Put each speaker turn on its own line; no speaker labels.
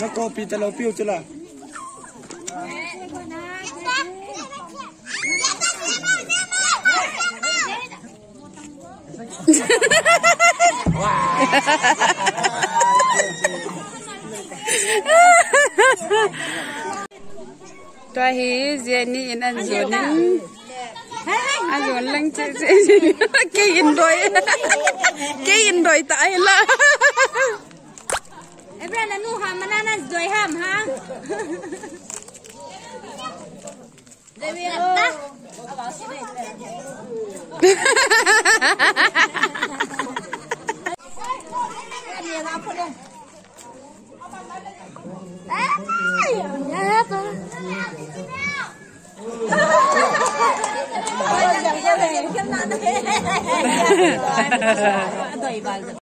nó copy tao lâu piu chưa là
Tua hi Jenny in an zon an zon lang che che ke in doi ke in doi tai la
em ra là nu ham tuổi na ham ha đây bây giờ Hãy subscribe cho kênh Ghiền Mì Gõ Để không bỏ lỡ những video hấp dẫn